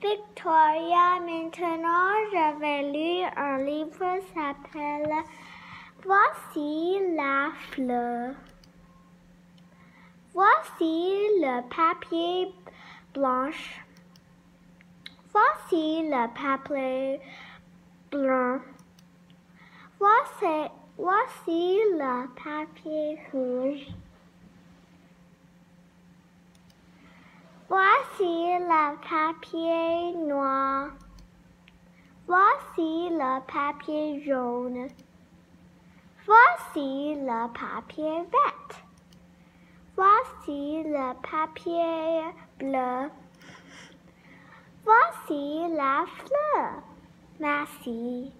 Victoria, maintenant j'avais lu un livre s'appelle Voici la fleur. Voici le papier blanche. Voici le papier blanc. Voici le papier rouge. Le papier noir. Voici le papier jaune. Voici le papier vert. Voici le papier bleu. Voici la fleur. Merci.